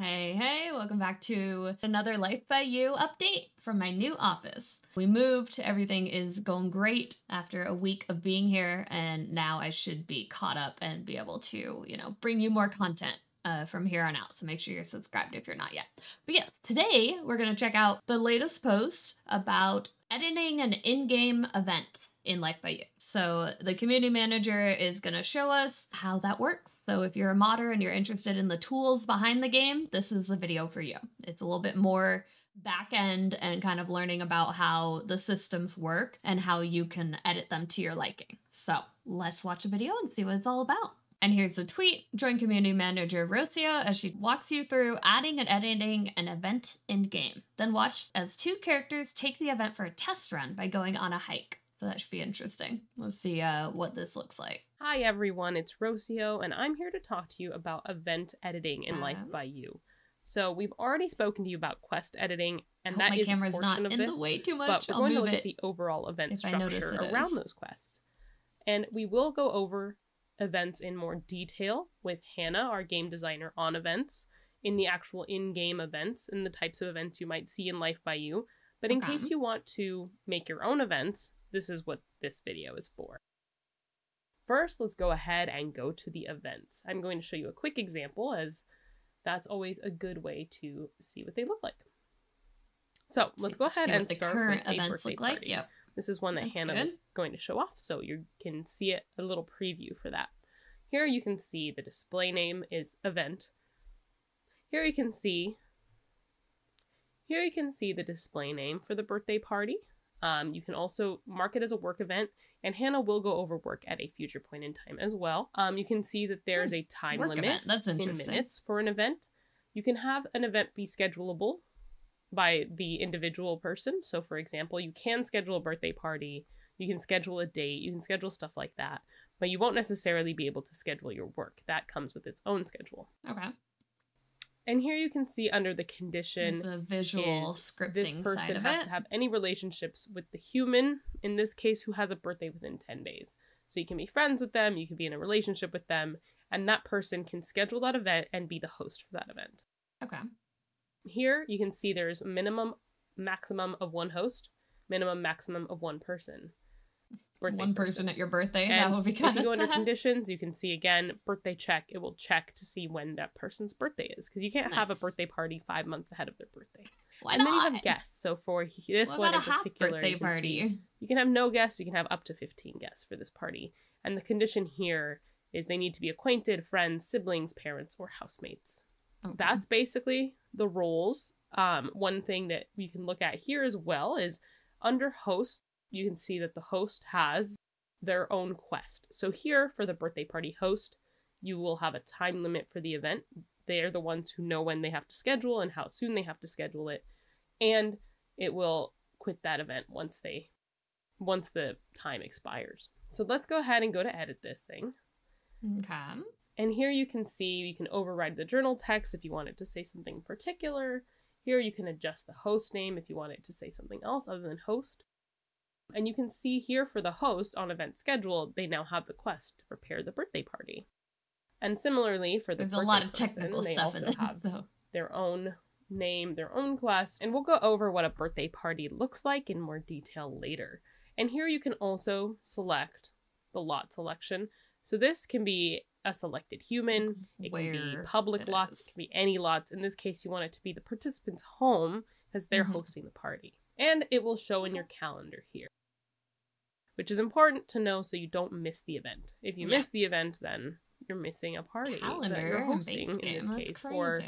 Hey, hey, welcome back to another Life by You update from my new office. We moved, everything is going great after a week of being here, and now I should be caught up and be able to, you know, bring you more content uh, from here on out. So make sure you're subscribed if you're not yet. But yes, today we're going to check out the latest post about editing an in game event in Life by You. So the community manager is going to show us how that works so if you're a modder and you're interested in the tools behind the game, this is a video for you. It's a little bit more back end and kind of learning about how the systems work and how you can edit them to your liking. So let's watch a video and see what it's all about. And here's a tweet. Join community manager Rocio as she walks you through adding and editing an event in game. Then watch as two characters take the event for a test run by going on a hike. So that should be interesting. Let's see uh, what this looks like. Hi everyone, it's Rocio, and I'm here to talk to you about event editing in Life by You. So we've already spoken to you about quest editing, and that is my is camera's a not portion of this. the way too much. But we're I'll going to look at the overall event if I notice structure around is. those quests, and we will go over events in more detail with Hannah, our game designer, on events in the actual in-game events and the types of events you might see in Life by You. But in Okay. case you want to make your own events, this is what this video is for. First, let's go ahead and go to the events. I'm going to show you a quick example as that's always a good way to see what they look like. So let's See- go ahead and start current with a events birthday look like. party. Yep. This is one that That's Hannah good. going to show off, so you can see it a little preview for that. Here you can see the display name is event. Here you can see here you can see the display name for the birthday party. Um, you can also mark it as a work event, and Hannah will go over work at a future point in time as well. Um, you can see that there is a time Work limit event. That's in minutes for an event. You can have an event be schedulable by the individual person. So, for example, you can schedule a birthday party, you can schedule a date, you can schedule stuff like that, but you won't necessarily be able to schedule your work. That comes with its own schedule. Okay. And here you can see under the condition It's a visual is scripting this person has it. to have any relationships with the human, in this case, who has a birthday within 10 days. So you can be friends with them, you can be in a relationship with them, and that person can schedule that event and be the host for that event. Okay. Here you can see there's minimum, maximum of one host, minimum, maximum of one person. Birthday One person at your birthday. that And would be if you go under conditions, you can see again birthday check. It will check to see when that person's birthday is because you can't have a birthday party five months ahead of their birthday. Why and then you have guests. So for this What one in about a half particular, you can see party? you can have no guests. You can have up to fifteen guests for this party. And the condition here is they need to be acquainted, friends, siblings, parents, or housemates. Okay. That's basically the roles. Um, one thing that we can look at here as well is under host, you can see that the host has their own quest. So here for the birthday party host, you will have a time limit for the event. They are the ones who know when they have to schedule and how soon they have to schedule it, and it will quit that event once they once the time expires. So let's go ahead and go to edit this thing. Okay. And here you can see you can override the journal text if you want it to say something particular. Here you can adjust the host name if you want it to say something else other than host. And you can see here for the host on event schedule, they now have the quest to prepare the birthday party. And similarly for the There's a lot of person, technical they stuff in also it. have though. their own name, their own quest, and we'll go over what a birthday party looks like in more detail later. And here you can also select the lot selection. So this can be a selected human, it can be public it lots, it is. can be any lots. In this case, you want it to be the participant's home because they're Mhm. hosting the party. And it will show in your calendar here, which is important to know so you don't miss the event. If you Yeah. miss the event, then you're missing a party that Calendar you're in hosting in this That's case, crazy. or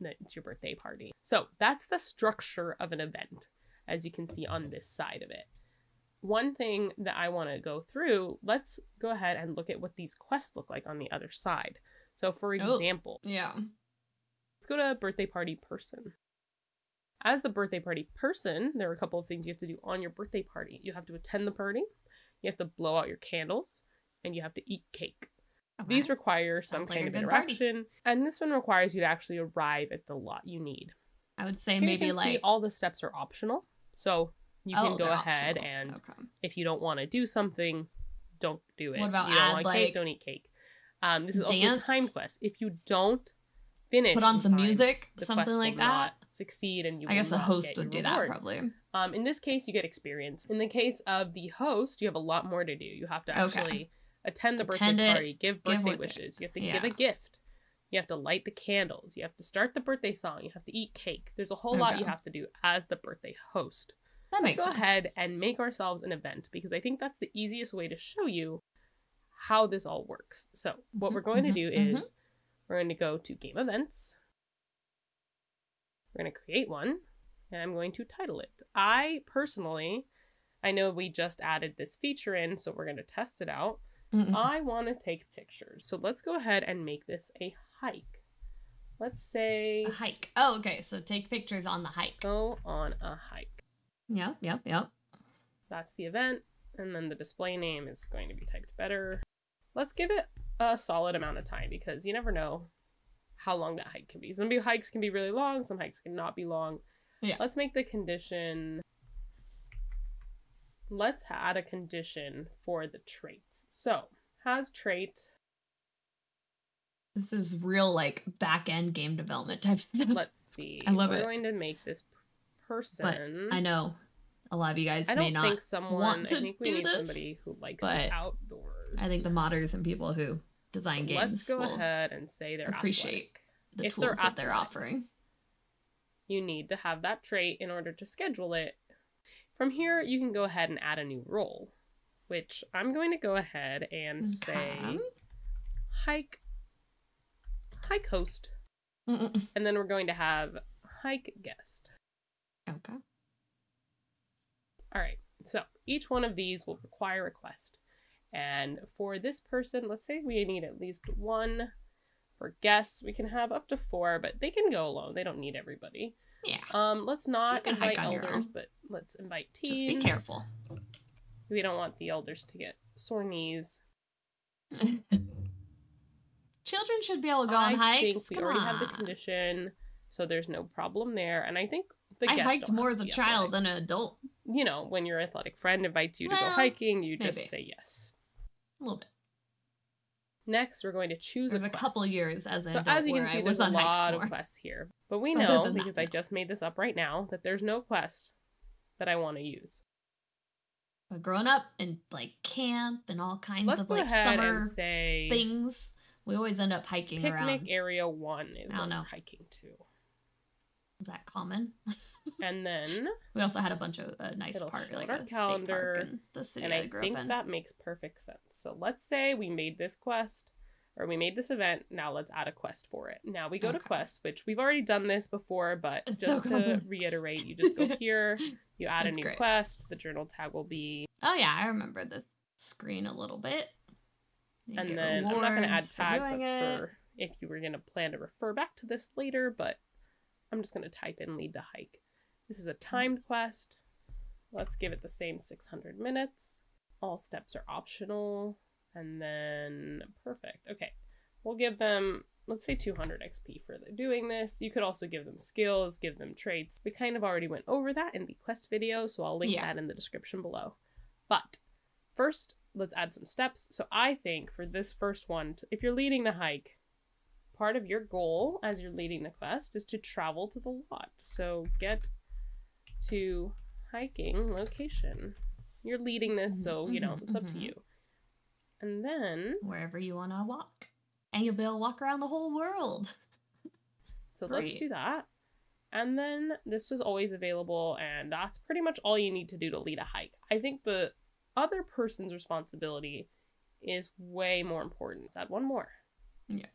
that it's your birthday party. So that's the structure of an event, as you can see on this side of it. One thing that I want to go through, let's go ahead and look at what these quests look like on the other side. So, for Oh. example, yeah. let's go to birthday party person. As the birthday party person, there are a couple of things you have to do on your birthday party. You have to attend the party, you have to blow out your candles, and you have to eat cake. Okay. These require some Sounds like kind a of good party. interaction, and this one requires you to actually arrive at the lot you need. I would say Here maybe can like all the steps are optional, so you can Oh, go ahead optional. and okay. if you don't want to do something, don't do it. What about you don't add, want like, cake? Don't eat cake. Um, this is also a time quest. If you don't finish, Put on some time, music, something like that. Succeed, and you. I guess the host would do that probably. Um, in this case, you get experience. In the case of the host, you have a lot more to do. You have to Okay. actually attend the Attend birthday it, party, give give birthday they- wishes. You have to give a gift. You have to light the candles. You have to start the birthday song. You have to eat cake. There's a whole lot you have to do as the birthday host. That Let's makes go sense. ahead and make ourselves an event because I think that's the easiest way to show you how this all works. So, what we're going to do mhm. is we're going to go to game events. We're going to create one and I'm going to title it. I personally, I know we just added this feature in, so we're going to test it out. Mhm. I want to take pictures. So, let's go ahead and make this a hike. Let's say A hike. Oh, okay. So take pictures on the hike. go on a hike. Yep, yep, yep. That's the event, and then the display name is going to be typed better. Let's give it a solid amount of time because you never know how long that hike can be. Some hikes can be really long, some hikes can not be long. Yeah. Let's make the condition. Let's add a condition for the traits. So, has trait. This is real like back end game development type stuff. Let's see. I love We're it. going to make this person. I know a lot of you guys I may don't think someone. want I think we do need this, somebody who likes the outdoors. I think the modders and people who design So games Let's go ahead and say they're appreciate athletic. the if tools they're that they're offering. You need to have that trait in order to schedule it. From here, you can go ahead and add a new role, which I'm going to go ahead and say hike, hike host, Mm-mm. and then we're going to have hike guest. Okay. All right. So each one of these will require a quest. And for this person, let's say we need at least one. For guests, we can have up to four, but they can go alone. They don't need everybody. Yeah. Um, let's not invite elders, but let's invite teens. Just be careful. We don't want the elders to get sore knees. Children should be able to go on I hikes. think we Come already have the condition, so there's no problem there. And I think the I hiked more as a child athletic. than an adult. You know, when your athletic friend invites you to go hiking, you maybe. just say yes. A little bit. Next, we're going to choose There's a a couple years as So as you can see, there's a lot of quests here. But we know, than that, because I just made this up right now, that there's no quest that I want to use. But growing up and like camp and all kinds Let's of like summer and say things, we always end up hiking picnic around. area one is I don't know. we're hiking to. Is that common? And then, We also had a bunch of uh, nice It'll park, like our a state park the city and I, I think that makes perfect sense. So let's say we made this quest, or we made this event. Now let's add a quest for it. Now we go to Okay. quests, which we've already done this before, but It's just so to reiterate, you just go here, you add a new great. quest. The journal tag will be Oh yeah, I remember this screen a little bit. You and then I'm not going to add rewards for tags. That's it. for if you were going to plan to refer back to this later, but I'm just going to type in lead the hike. This is a timed quest. Let's give it the same 600 minutes. All steps are optional. And then, perfect. Okay. We'll give them, let's say 200 XP for the- doing this. You could also give them skills, give them traits. We kind of already went over that in the quest video, so I'll link Yeah. that in the description below. But first, let's add some steps. So I think for this first one, if you're leading the hike, part of your goal as you're leading the quest is to travel to the lot. So get to hiking location. You're leading this, so you know it's up to mhm. you. And then, wherever you want to walk, and you'll be able to walk around the whole world. so let's do that. And then this is always available, and that's pretty much all you need to do to lead a hike. I think the other person's responsibility is way more important. Let's add one more. Yeah.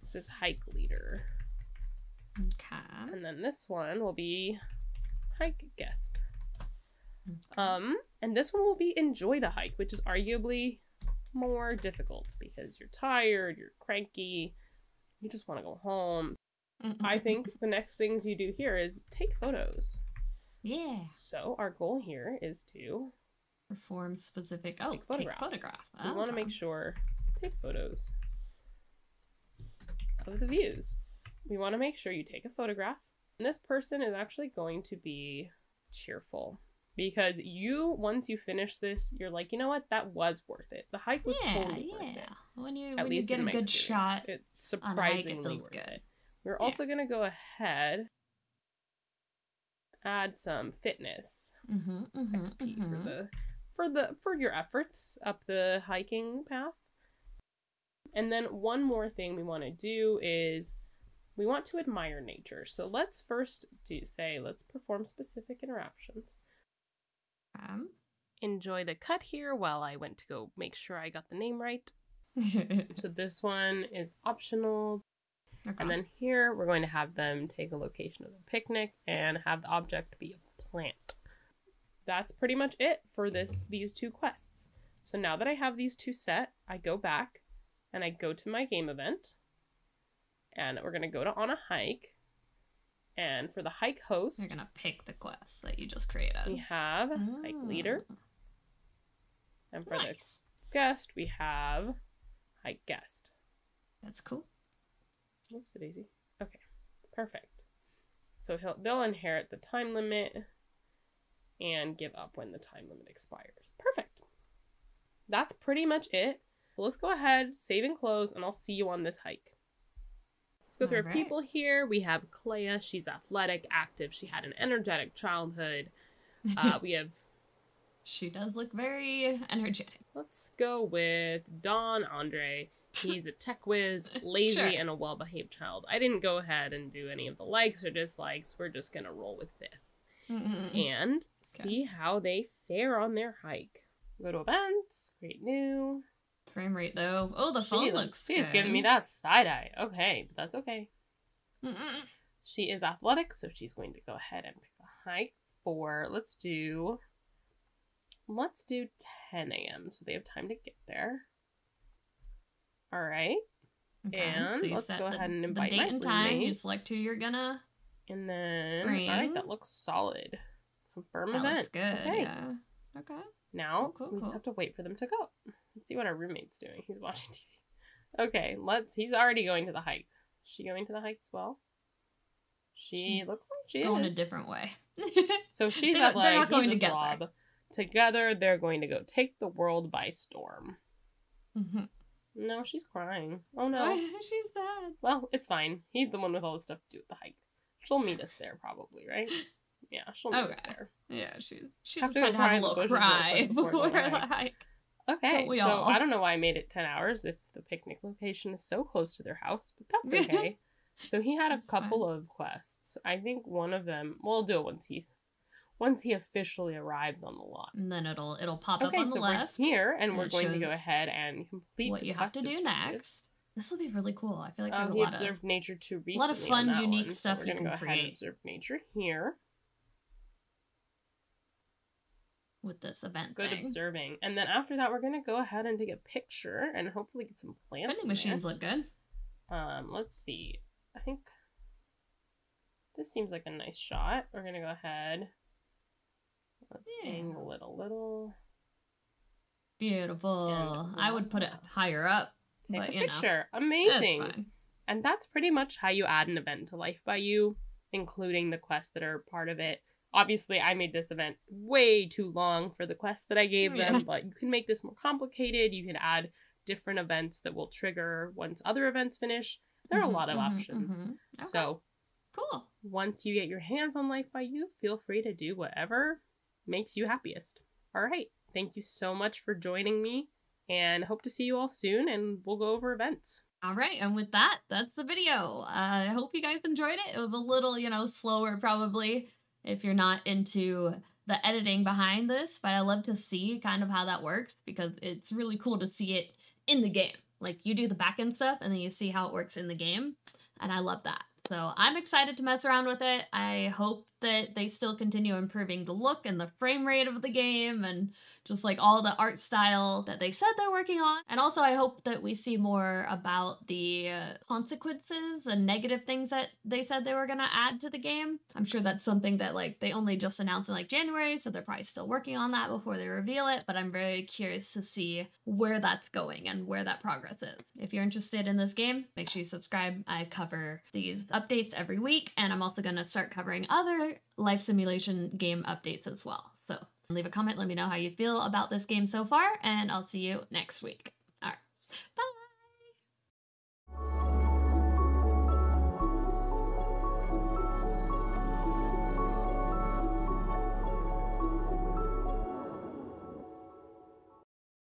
This is hike leader. Okay. And then this one will be hike guest. Um, and this one will be enjoy the hike, which is arguably more difficult because you're tired, you're cranky, you just want to go home. I think the next things you do here is take photos. Yeah. So our goal here is to Perform specific. Oh, Take take photograph. photograph. we want to make sure take photos of the views. We want to make sure you take a photograph. And this person is actually going to be cheerful because you once you finish this, you're like, you know what, that was worth it. The hike was yeah, totally worth yeah. it. When you At when you get a good shot, It's on a hike, it surprisingly feels worth good. it. We're Yeah. also gonna go ahead add some fitness Mm-hmm, mm-hmm, XP for the for the for your efforts up the hiking path. And then one more thing we want to do is we want to admire nature. So let's first do say let's perform specific interactions. Um, Enjoy the cut here while I went to go make sure I got the name right. So this one is optional. okay. And then here we're going to have them take a location of a picnic and have the object be a plant. That's pretty much it for this these two quests. So now that I have these two set, I go back and I go to my game event. And we're gonna go to on a hike. And for the hike host, You're gonna pick the quest that you just created. we have hike leader. Oh, And for Nice. the guest, we have hike guest. That's cool. Oops, daisy. Okay, perfect. So he'll they'll inherit the time limit and give up when the time limit expires. Perfect. That's pretty much it. So let's go ahead, save and close, and I'll see you on this hike. Let's go through our Alright. people here. We have Clea. She's athletic, active. She had an energetic childhood. Uh, we have she does look very energetic. Let's go with Don Andre. He's a tech whiz, lazy, Sure. and a well behaved child. I didn't go ahead and do any of the likes or dislikes. We're just going to roll with this Mm-mm-mm. and see how they fare on their hike. Go to events, create new. Frame rate though. Oh, the She phone looks- looks. She's giving me that side eye. Okay, but that's okay. Mm-mm. She is athletic, so she's going to go ahead and pick a hike for, let's do, let's do 10 a.m. so they have time to get there. All right. Okay, And so let's go the- ahead and invite the date and time. You select who you're gonna. And then, all right, that looks solid. Confirm That event. looks good. Okay. Yeah. Okay. Now Cool, cool, we just have to wait for them to go. Let's see what our roommate's doing. He's watching TV. Okay, let's. He's already going to the hike. Is she going to the hike as well? She She looks like she Going a different way. So she's They're- at they're like not going a together. slob. Together, they're going to go take the world by storm. Mhm. No, she's crying. Oh no. She's sad. Well, it's fine. He's the one with all the stuff to do with the hike. She'll meet us there probably, right? Yeah, she'll meet us there. Yeah, she she have to go to have cry a little cry before the hike. Okay, we so all? I don't know why I made it 10 hours if the picnic location is so close to their house, but that's okay. so he had a That's couple of quests. I think one of them, well, I'll do it once he's once he officially arrives on the lot. And then it'll it'll pop up Okay, on the so left. we're here and and we're going to go ahead and complete what the you have to do next. This will be really cool. I feel like um, a he lot of observed nature too recently. a lot of on fun, unique one, so stuff we're you can go ahead and create. observe nature here. With this event Good thing. observing. And then after that, we're gonna go ahead and take a picture and hopefully get some plants. Vending in machines there. look good. Um, let's see. I think this seems like a nice shot. We're gonna go ahead. Let's Yeah. angle it a little. Beautiful. I would put it higher up, Take but a you know, picture. that's Amazing. fine. And that's pretty much how you add an event to Life by You, including the quests that are part of it. Obviously, I made this event way too long for the quest that I gave them, but you can make this more complicated. You can add different events that will trigger once other events finish. There are a Mhm, lot of mhm, options. mhm. Okay, So, cool. once you get your hands on Life by You, feel free to do whatever makes you happiest. All right. Thank you so much for joining me and hope to see you all soon and we'll go over events. All right, and with that, that's the video. Uh, I hope you guys enjoyed it. It was a little, you know, slower probably if you're not into the editing behind this, but I love to see kind of how that works because it's really cool to see it in the game. Like you do the back end stuff and then you see how it works in the game, and I love that. So I'm excited to mess around with it. I hope that they still continue improving the look and the frame rate of the game and just like all the art style that they said they're working on. And also, I hope that we see more about the uh, consequences and negative things that they said they were going to add to the game. I'm sure that's something that like they only just announced in like January, so they're probably still working on that before they reveal it. But I'm very curious to see where that's going and where that progress is. If you're interested in this game, make sure you subscribe. I cover these updates every week, and I'm also going to start covering life simulation game updates as well. So leave a comment, let me know how you feel about this game so far, and I'll see you next week. All right, bye.